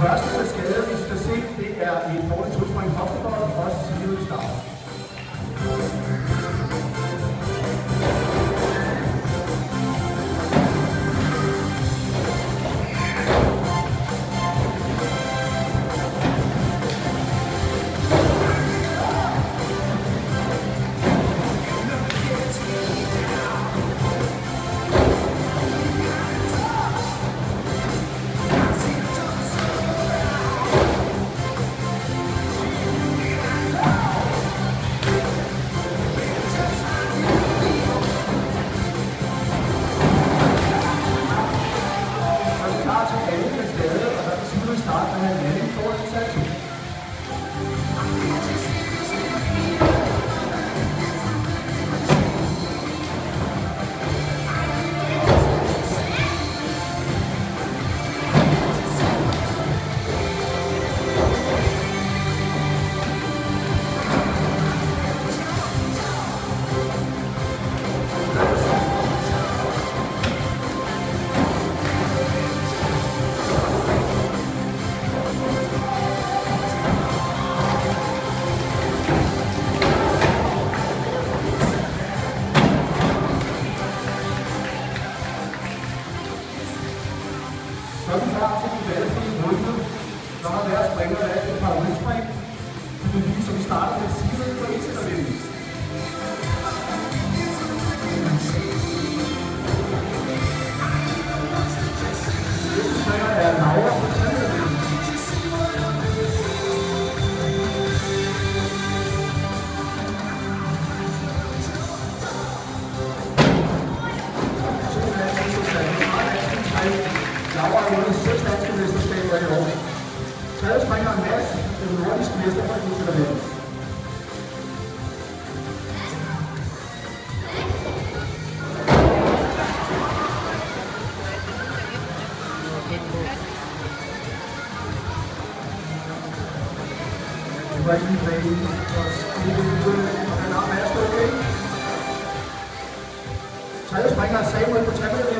første skade, vi skal se, det er i forhold important section. Então, já acontece muito A maneira plena, né? Que o país, tudo isso, o Estado precisa, e é o maior experiência para funcionamento. Vai vir bem, mas não mestre, ok? Saiu, vai nascer, mas não sai, mas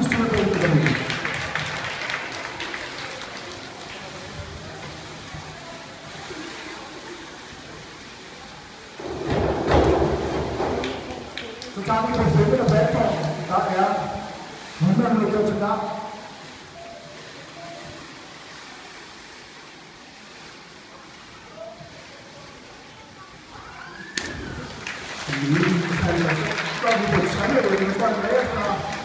주장이 됐습니다. 배터. 야, 분명 느껴진다. Thank you.